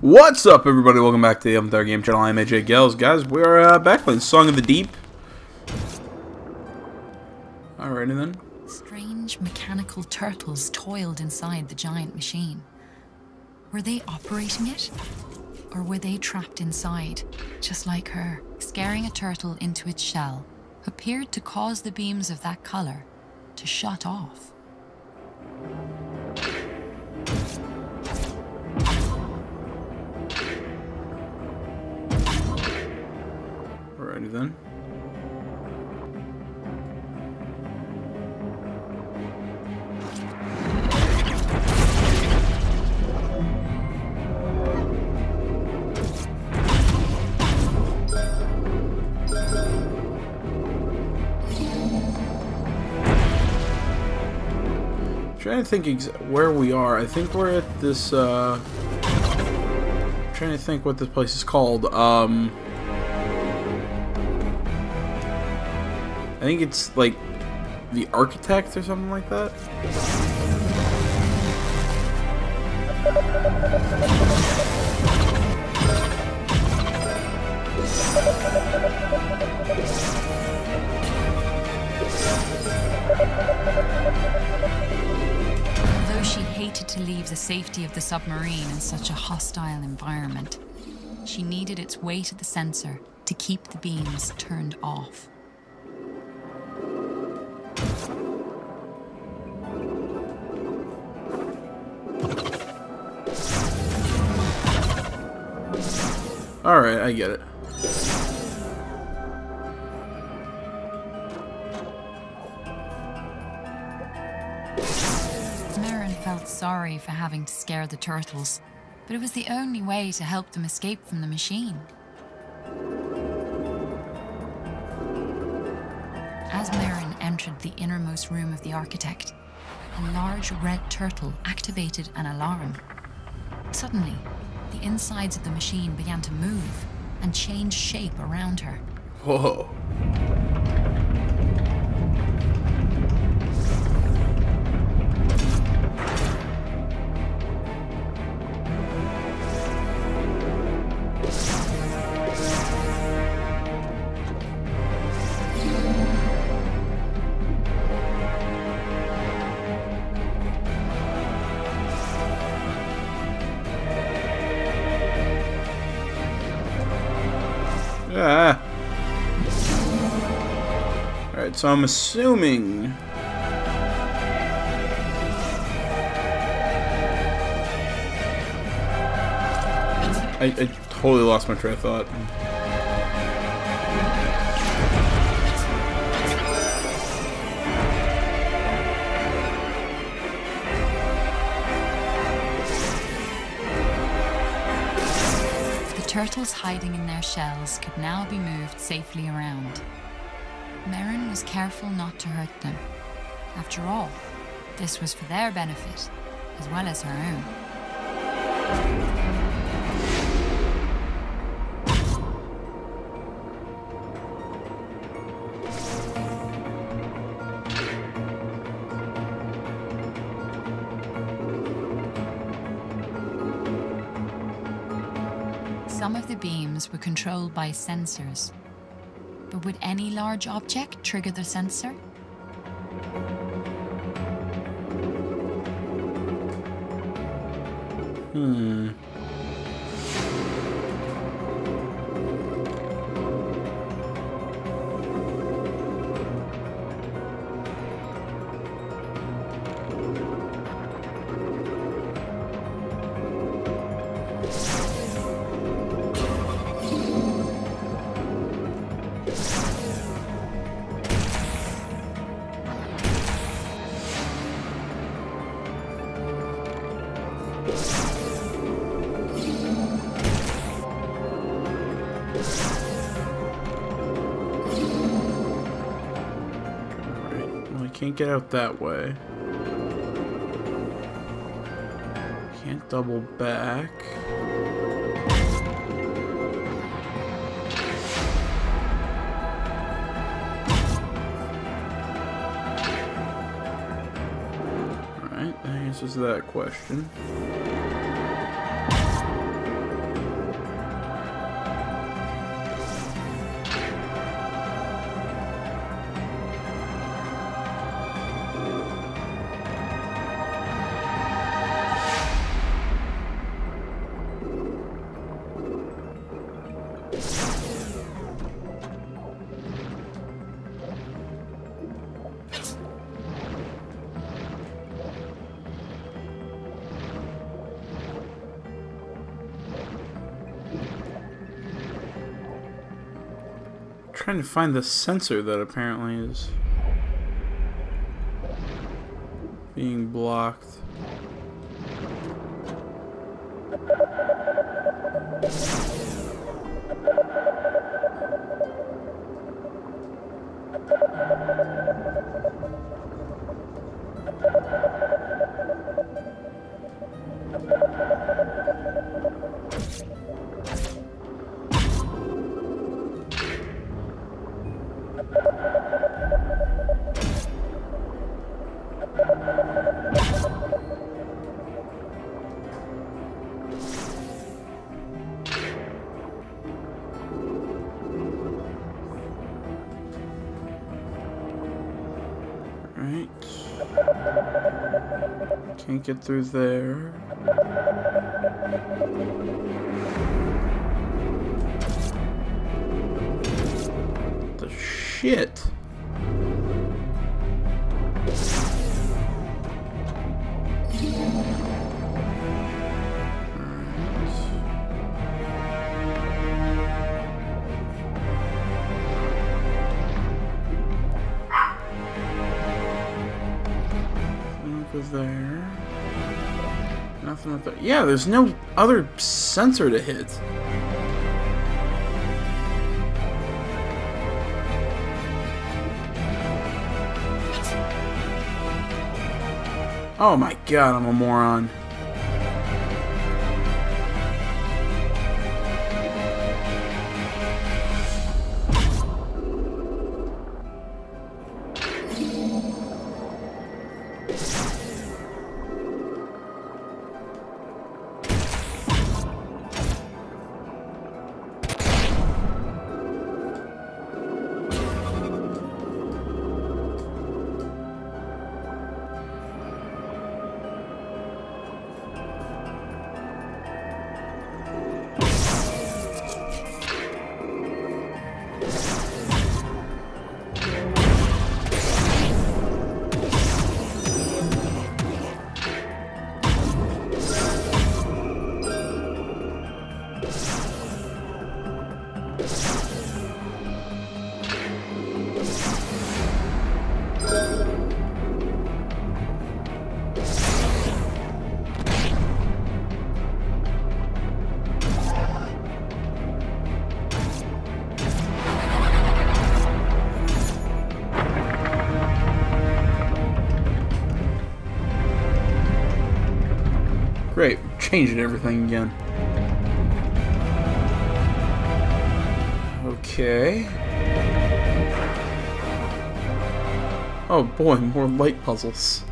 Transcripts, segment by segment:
What's up, everybody? Welcome back to the 11th Game Channel. I'm AJ Gels. Guys, we are uh, back playing Song of the Deep. Alrighty then. Strange mechanical turtles toiled inside the giant machine. Were they operating it? Or were they trapped inside, just like her? Scaring a turtle into its shell appeared to cause the beams of that color to shut off. Alrighty then. trying to think where we are. I think we're at this, uh... I'm trying to think what this place is called. Um... I think it's, like, the Architect or something like that. Although she hated to leave the safety of the submarine in such a hostile environment, she needed its weight at the sensor to keep the beams turned off. I get it. Merryn felt sorry for having to scare the turtles, but it was the only way to help them escape from the machine. As Merryn entered the innermost room of the architect, a large red turtle activated an alarm. Suddenly, the insides of the machine began to move and change shape around her. Whoa. Alright, so I'm assuming... I, I totally lost my train of thought. The turtles hiding in their shells could now be moved safely around. Merryn was careful not to hurt them. After all, this was for their benefit, as well as her own. Some of the beams were controlled by sensors. But would any large object trigger the sensor? Hmm. Can't get out that way. Can't double back. Alright, that answers that question. trying to find the sensor that apparently is being blocked. Can't get through there. The shit. There. Yeah, there's no other sensor to hit. Oh my god, I'm a moron. Changing everything again. Okay. Oh boy, more light puzzles.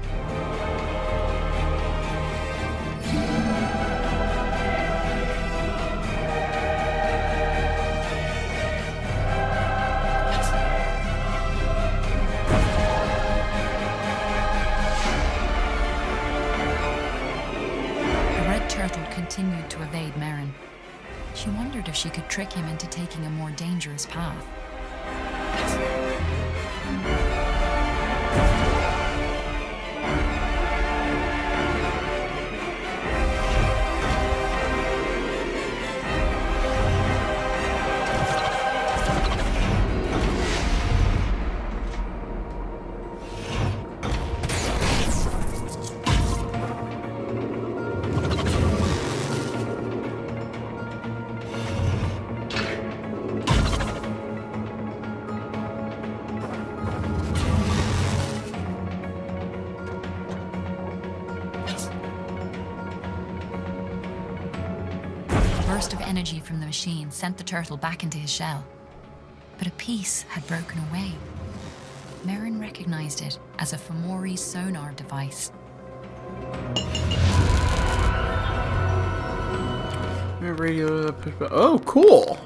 Trick him into taking a more dangerous path. Energy from the machine sent the turtle back into his shell. But a piece had broken away. Merryn recognized it as a Fomori sonar device. Radio. Oh, cool.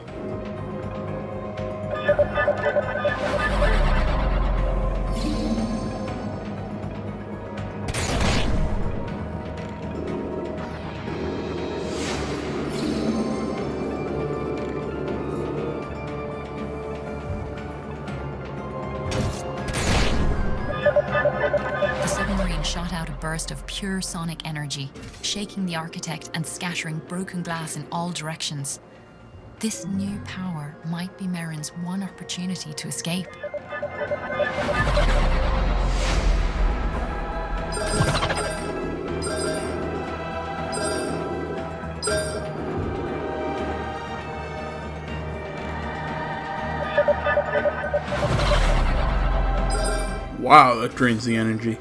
Pure sonic energy, shaking the architect and scattering broken glass in all directions. This new power might be Merryn's one opportunity to escape. Wow, that drains the energy.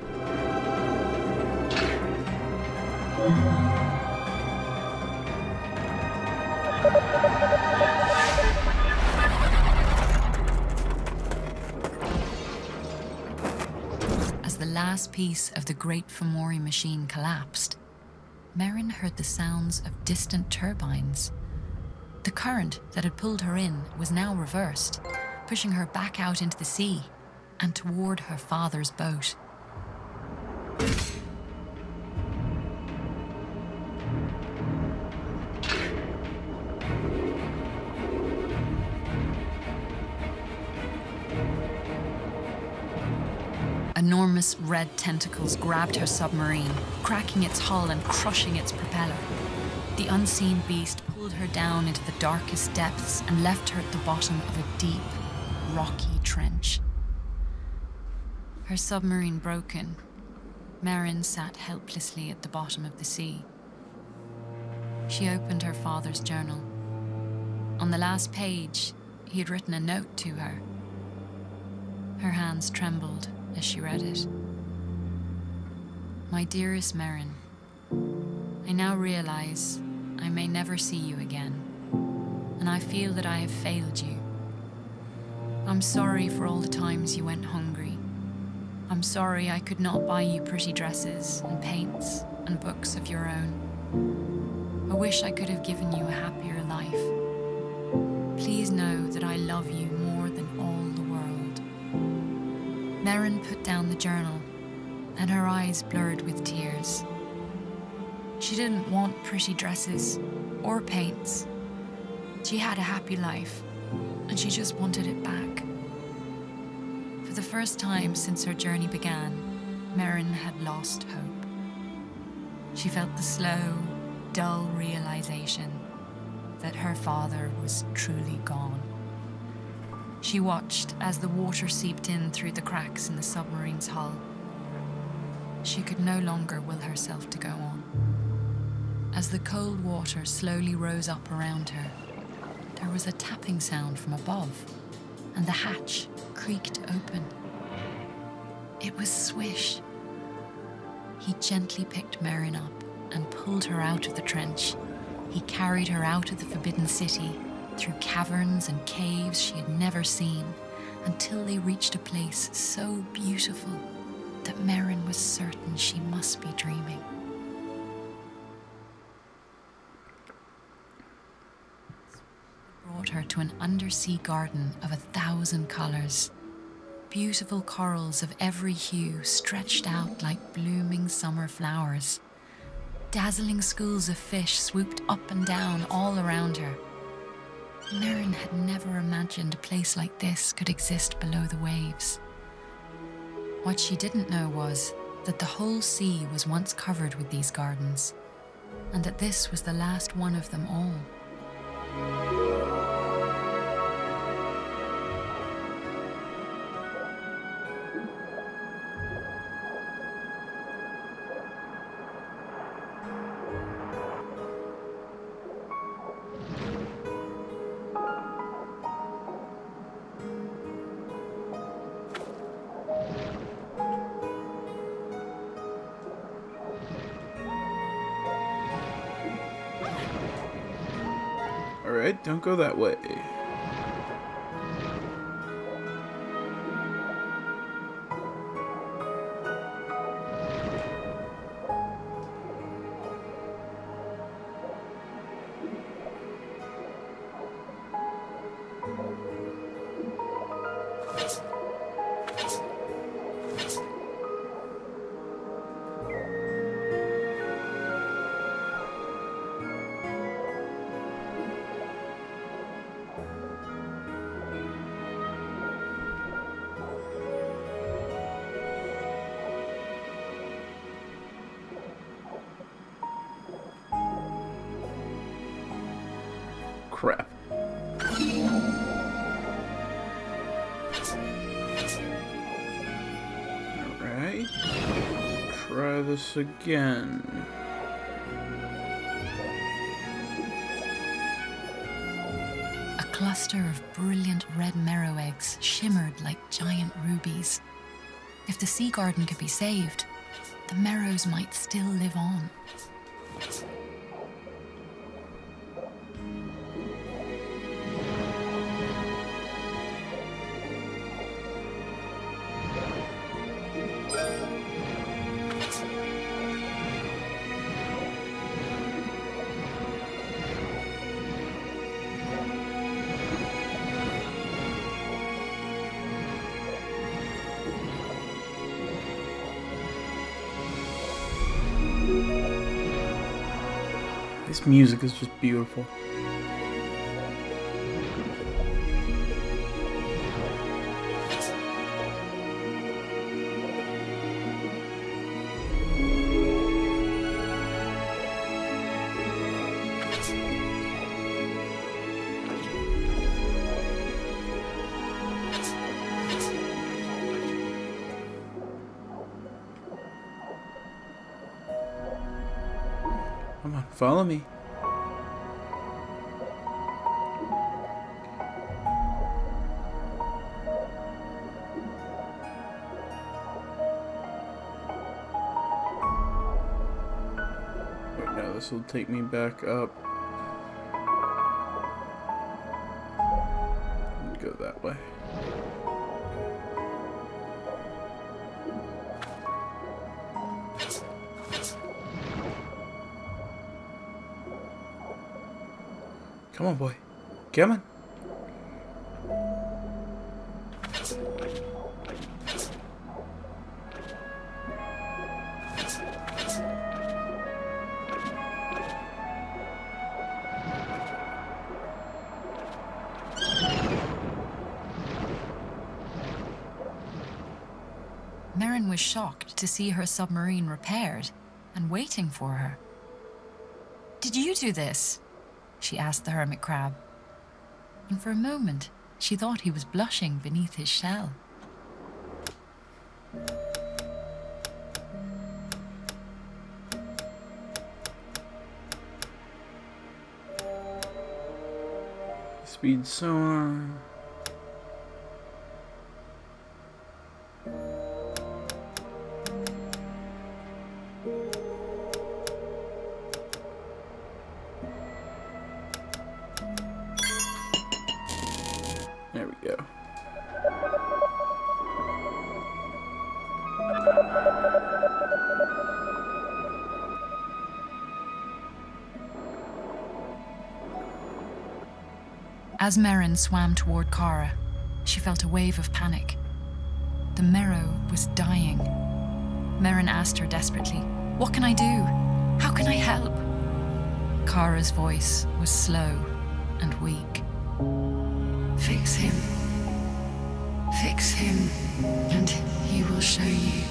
Piece of the great Fomori machine collapsed, Merryn heard the sounds of distant turbines. The current that had pulled her in was now reversed, pushing her back out into the sea and toward her father's boat. Enormous red tentacles grabbed her submarine, cracking its hull and crushing its propeller. The unseen beast pulled her down into the darkest depths and left her at the bottom of a deep, rocky trench. Her submarine broken, Merryn sat helplessly at the bottom of the sea. She opened her father's journal. On the last page, he had written a note to her. Her hands trembled as she read it. My dearest Merryn, I now realize I may never see you again, and I feel that I have failed you. I'm sorry for all the times you went hungry. I'm sorry I could not buy you pretty dresses and paints and books of your own. I wish I could have given you a happier life. Please know that I love you Merryn put down the journal, and her eyes blurred with tears. She didn't want pretty dresses or paints. She had a happy life, and she just wanted it back. For the first time since her journey began, Merryn had lost hope. She felt the slow, dull realization that her father was truly gone. She watched as the water seeped in through the cracks in the submarine's hull. She could no longer will herself to go on. As the cold water slowly rose up around her, there was a tapping sound from above, and the hatch creaked open. It was Swish. He gently picked Merryn up and pulled her out of the trench. He carried her out of the Forbidden City, through caverns and caves she had never seen, until they reached a place so beautiful that Merryn was certain she must be dreaming. Brought her to an undersea garden of a thousand colours. Beautiful corals of every hue stretched out like blooming summer flowers. Dazzling schools of fish swooped up and down all around her. Merryn had never imagined a place like this could exist below the waves. What she didn't know was that the whole sea was once covered with these gardens, and that this was the last one of them all. Alright, don't go that way. crap. Alright. Try this again. A cluster of brilliant red merrow eggs shimmered like giant rubies. If the sea garden could be saved, the merrows might still live on. Music is just beautiful. Come on, follow me. This will take me back up. Go that way. Come on, boy. Come on. To see her submarine repaired and waiting for her. Did you do this? she asked the hermit crab. And for a moment, she thought he was blushing beneath his shell. Speed sonar. As Merryn swam toward Kara, she felt a wave of panic. The Merrow was dying. Merryn asked her desperately, What can I do? How can I help? Kara's voice was slow and weak. Fix him. Fix him, and he will show you.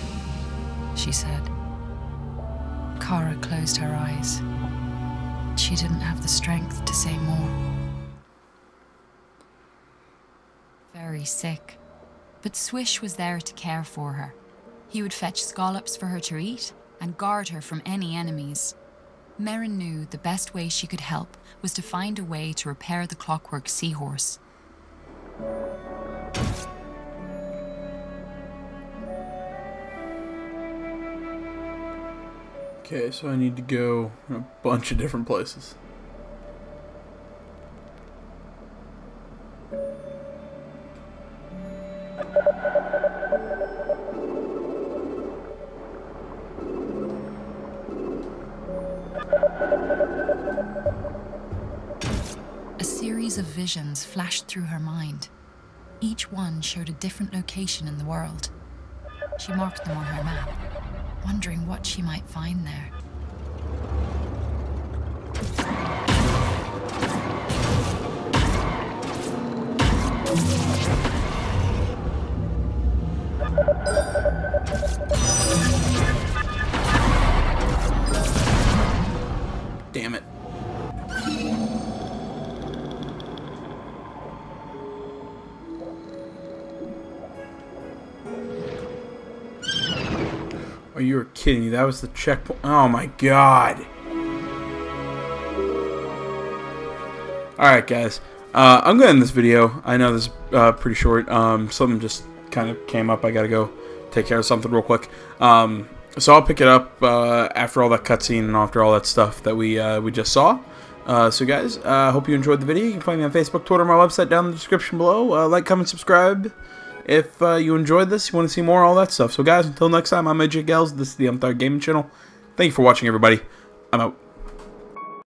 she said. Kara closed her eyes. She didn't have the strength to say more. Very sick. But Swish was there to care for her. He would fetch scallops for her to eat and guard her from any enemies. Merryn knew the best way she could help was to find a way to repair the clockwork seahorse. Okay, so I need to go a bunch of different places. A series of visions flashed through her mind. Each one showed a different location in the world. She marked them on her map, wondering what she might find there. Are you were kidding me. That was the checkpoint. Oh my god. Alright, guys. Uh, I'm going to end this video. I know this is uh, pretty short. Um, something just kind of came up. I gotta go take care of something real quick. Um, so I'll pick it up uh, after all that cutscene and after all that stuff that we uh, we just saw. Uh, so guys, I uh, hope you enjoyed the video. You can find me on Facebook, Twitter, my website down in the description below. Uh, like, comment, subscribe if uh, you enjoyed this, you want to see more, all that stuff. So guys, until next time, I'm AJ Gels. This is the Unthought Gaming Channel. Thank you for watching, everybody. I'm out.